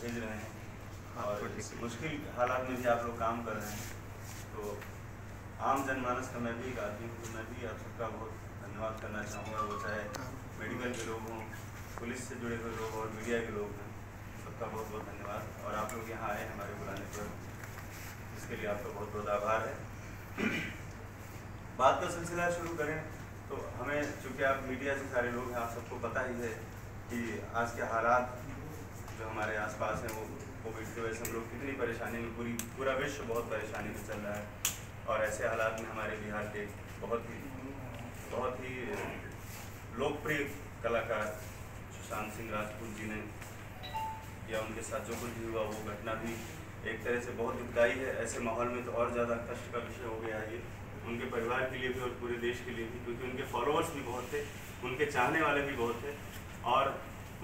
भेज रहे हैं। हाँ, और इस मुश्किल हालात में भी आप लोग काम कर रहे हैं तो आम जनमानस का मैं भी एक आदमी हूँ तो मैं भी आप सबका बहुत धन्यवाद करना चाहूँगा। वो चाहे मेडिकल के लोग हों पुलिस से जुड़े हुए लोग और मीडिया के लोग हैं सबका बहुत बहुत धन्यवाद। और आप लोग यहाँ आए हमारे बुलाने पर इसके लिए आपका बहुत बहुत आभार है। बात का सिलसिला शुरू करें तो हमें चूँकि आप मीडिया से सारे लोग हैं आप सबको पता ही है कि आज के हालात जो हमारे आसपास हैं, वो कोविड की वजह से हम लोग कितनी परेशानी में पूरी, पूरा विश्व बहुत परेशानी में चल रहा है। और ऐसे हालात में हमारे बिहार के बहुत ही बहुत ही, लोकप्रिय कलाकार सुशांत सिंह राजपूत जी ने या उनके साथ जो कुछ भी हुआ, वो घटना भी एक तरह से बहुत दुखदायी है। ऐसे माहौल में तो और ज़्यादा कष्ट का विषय हो गया है ये। उनके परिवार के लिए भी और पूरे देश के लिए भी, क्योंकि उनके फॉलोअर्स भी बहुत थे, उनके चाहने वाले भी बहुत थे। और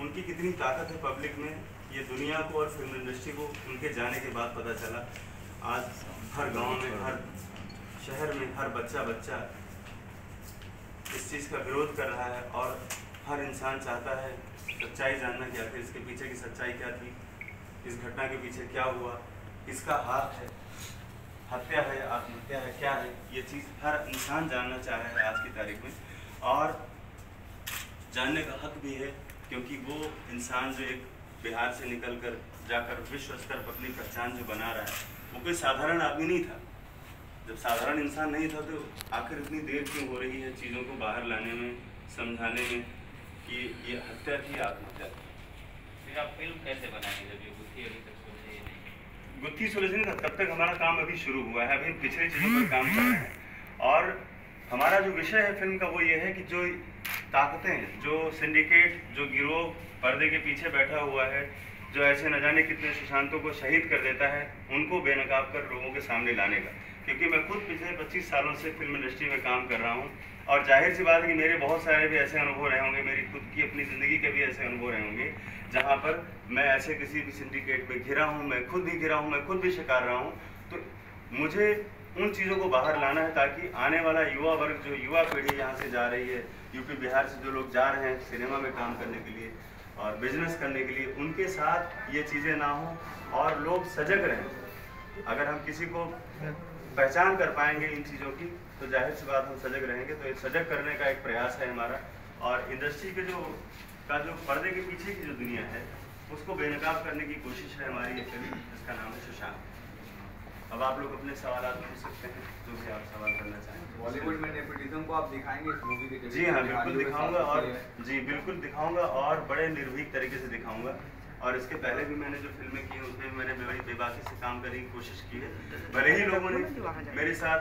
उनकी कितनी ताकत है पब्लिक में, ये दुनिया को और फ़िल्म इंडस्ट्री को, उनके जाने के बाद पता चला। आज हर गाँव में, हर शहर में, हर बच्चा बच्चा इस चीज़ का विरोध कर रहा है और हर इंसान चाहता है सच्चाई जानना कि आखिर इसके पीछे की सच्चाई क्या थी, इस घटना के पीछे क्या हुआ, किसका हाथ है, हत्या है, आत्महत्या है, क्या है, ये चीज़ हर इंसान जानना चाह रहा है आज की तारीख में। और जानने का हक भी है क्योंकि वो इंसान जो एक बिहार से निकल कर जाकर विश्व स्तर पर अपनी पहचान जो बना रहा है वो कोई साधारण आदमी नहीं था। जब साधारण इंसान नहीं था तो आखिर इतनी देर क्यों हो रही है चीज़ों को बाहर लाने में समझाने में कि ये हत्या थी आत्महत्या थी? फिर आप फ़िल्म कैसे बनाएँगे जब ये गुत्थी अभी तक सुलझी नहीं? गुत्थी सुलझने का तब तक हमारा काम अभी शुरू हुआ है। अभी पिछले चीज़ों पर काम कर रहे हैं। और हमारा जो विषय है फ़िल्म का वो ये है कि जो ताकतें, जो सिंडिकेट जो गिरोह, पर्दे के पीछे बैठा हुआ है, जो ऐसे न जाने कितने सुशांतों को शहीद कर देता है, उनको बेनकाब कर लोगों के सामने लाने का। क्योंकि मैं खुद पिछले 25 सालों से फ़िल्म इंडस्ट्री में काम कर रहा हूँ, और ज़ाहिर सी बात है कि मेरे बहुत सारे भी ऐसे अनुभव रहे होंगे, मेरी खुद की अपनी ज़िंदगी के भी ऐसे अनुभव रहे होंगे, जहाँ पर मैं ऐसे किसी भी सिंडिकेट में घिरा हूँ, मैं खुद भी घिरा हूँ, मैं खुद भी शिकार रहा हूँ। तो मुझे उन चीज़ों को बाहर लाना है ताकि आने वाला युवा वर्ग, जो युवा पीढ़ी यहाँ से जा रही है, यूपी, बिहार से जो लोग जा रहे हैं सिनेमा में काम करने के लिए और बिज़नेस करने के लिए, उनके साथ ये चीज़ें ना हों और लोग सजग रहें। अगर हम किसी को पहचान कर पाएँगे इन चीज़ों की तो ज़ाहिर सी बात हम सजग रहेंगे। तो ये सजग करने का एक प्रयास है हमारा और इंडस्ट्री के जो, का जो पर्दे के पीछे की जो दुनिया है, उसको बेनकाब करने की कोशिश है हमारी जिसका नाम है सुशांत। अब आप लोग अपने सवाल पूछ सकते हैं जो भी आप सवाल करना चाहें। बॉलीवुड में नेपोटिज्म को आप दिखाएँगे इस मूवी के जी हाँ बिल्कुल दिखाऊँगा और जी बिल्कुल दिखाऊँगा और बड़े निर्भीक तरीके से दिखाऊँगा। और इसके पहले भी मैंने जो फ़िल्में की हैं उसमें भी मैंने बड़ी बेबाकी से काम करने की कोशिश की है। भले ही लोगों ने मेरे साथ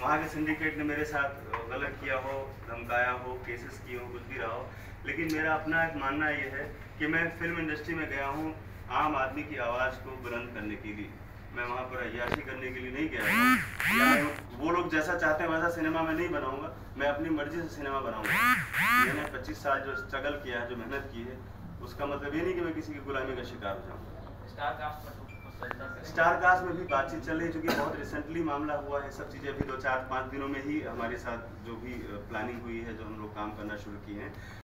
वहाँ के सिंडिकेट ने मेरे साथ गलत किया हो धमकाया हो केसेस किए हो कुछ भी रहा हो लेकिन मेरा अपना एक मानना ये है कि मैं फ़िल्म इंडस्ट्री में गया हूँ आम आदमी की आवाज़ को बुलंद करने के लिए। मैं वहाँ पर अयाशी करने के लिए नहीं गया या वो लोग जैसा चाहते हैं वैसा सिनेमा में नहीं बनाऊँगा। मैं अपनी मर्ज़ी से सिनेमा बनाऊँगा। मैंने 25 साल जो स्ट्रगल किया है जो मेहनत की है उसका मतलब ये नहीं कि मैं किसी की गुलामी का शिकार हो जाऊँ स्टार कास्ट में भी बातचीत चल रही है क्योंकि बहुत रिसेंटली मामला हुआ है। सब चीज़ें अभी दो चार पाँच दिनों में ही हमारे साथ जो भी प्लानिंग हुई है जो हम लोग काम करना शुरू किए हैं।